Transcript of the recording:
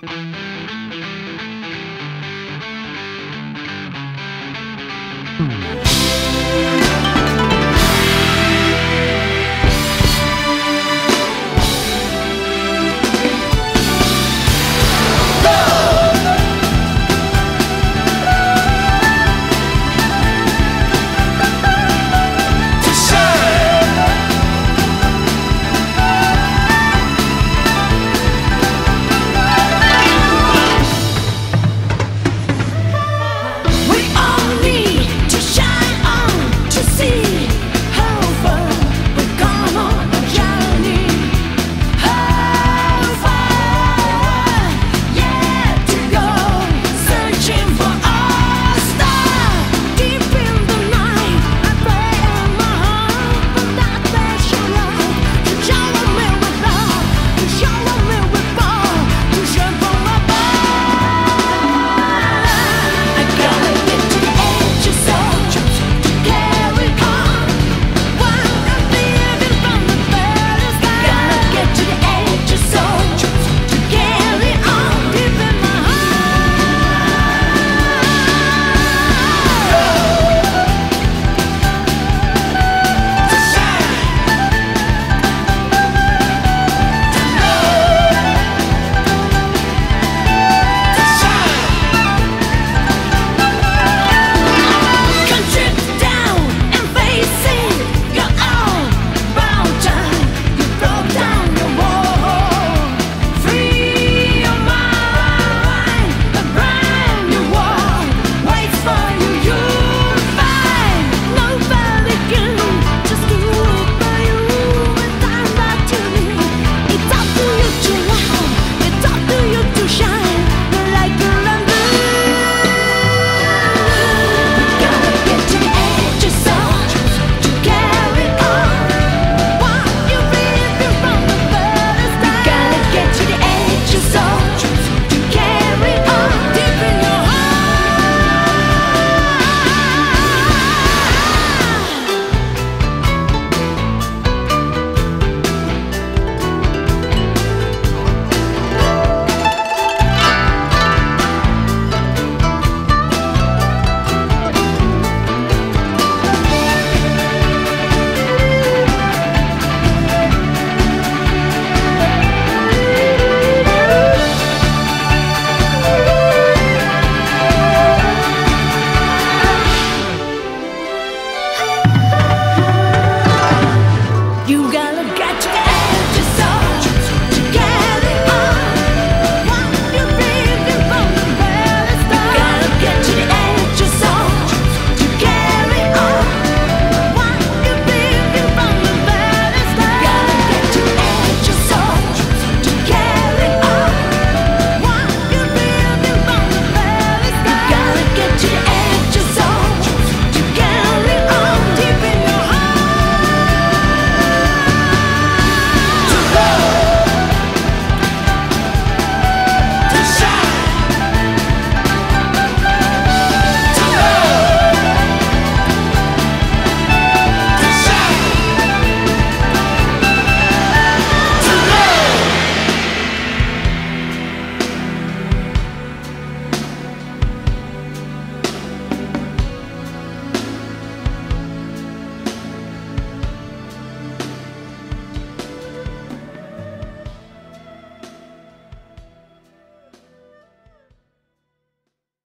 Hmm.